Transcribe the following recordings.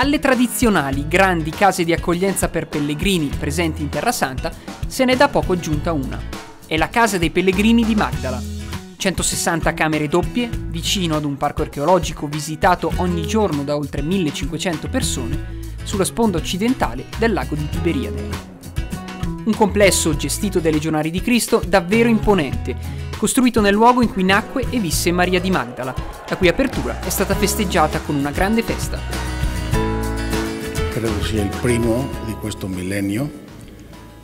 Alle tradizionali grandi case di accoglienza per pellegrini presenti in Terra Santa se n'è da poco aggiunta una. È la Casa dei Pellegrini di Magdala. 160 camere doppie, vicino ad un parco archeologico visitato ogni giorno da oltre 1500 persone, sulla sponda occidentale del lago di Tiberiade. Un complesso gestito dai legionari di Cristo davvero imponente, costruito nel luogo in cui nacque e visse Maria di Magdala, la cui apertura è stata festeggiata con una grande festa. Credo sia il primo di questo millennio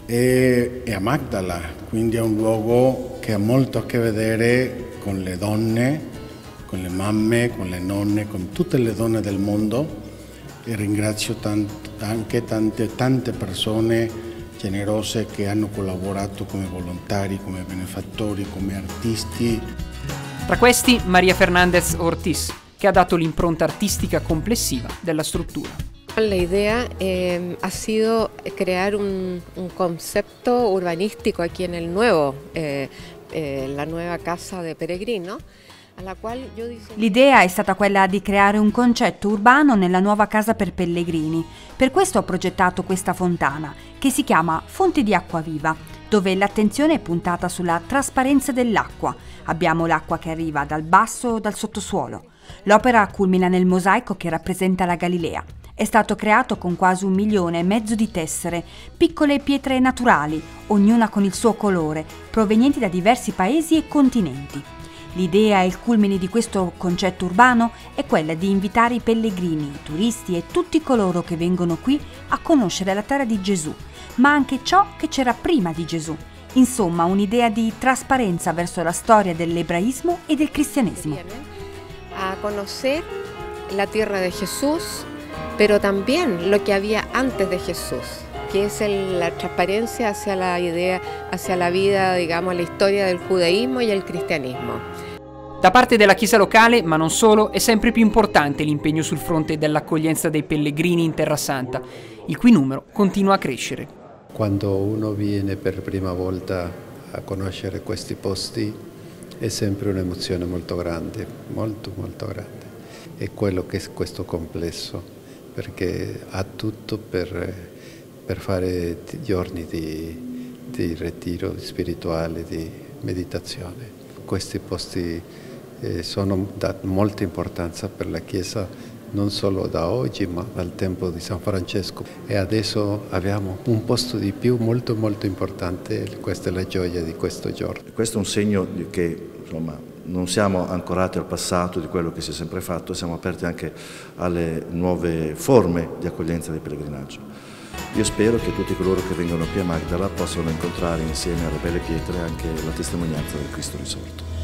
è a Magdala, quindi è un luogo che ha molto a che vedere con le donne, con le mamme, con le nonne, con tutte le donne del mondo e ringrazio tant- anche tante, tante persone generose che hanno collaborato come volontari, come benefattori, come artisti. Tra questi Maria Fernandez Ortiz, che ha dato l'impronta artistica complessiva della struttura. La idea eh, ha sido crear un, un, concepto urbanístico aquí en el nuevo, eh, eh, la nueva casa de peregrino. L'idea è stata quella di creare un concetto urbano nella nuova casa per pellegrini. Per questo ho progettato questa fontana, che si chiama Fonte di Acqua Viva, dove l'attenzione è puntata sulla trasparenza dell'acqua. Abbiamo l'acqua che arriva dal basso o dal sottosuolo. L'opera culmina nel mosaico che rappresenta la Galilea. È stato creato con quasi un milione e mezzo di tessere, piccole pietre naturali, ognuna con il suo colore, provenienti da diversi paesi e continenti. L'idea e il culmine di questo concetto urbano è quella di invitare i pellegrini, i turisti e tutti coloro che vengono qui a conoscere la terra di Gesù, ma anche ciò che c'era prima di Gesù. Insomma, un'idea di trasparenza verso la storia dell'ebraismo e del cristianesimo. A conoscere la terra di Gesù, pero también lo que había antes de Jesús. que es el, la trasparencia hacia la idea, hacia la vida, digamos, la historia del judaísmo y el cristianismo. Da parte della Chiesa locale, ma non solo, è sempre più importante l'impegno sul fronte dell'accoglienza dei pellegrini in Terra Santa, il cui numero continua a crescere. Quando uno viene per prima volta a conoscere questi posti è sempre un'emozione molto grande, molto molto grande. È quello che è questo complesso, perché ha tutto per per fare giorni di, di ritiro spirituale, di meditazione. Questi posti eh, sono da molta importanza per la Chiesa non solo da oggi ma dal tempo di San Francesco e adesso abbiamo un posto di più molto molto importante, questa è la gioia di questo giorno. Questo è un segno che insomma, non siamo ancorati al passato di quello che si è sempre fatto, siamo aperti anche alle nuove forme di accoglienza del pellegrinaggio. Io spero che tutti coloro che vengono qui a Magdala possano incontrare insieme alle belle pietre anche la testimonianza del Cristo risorto.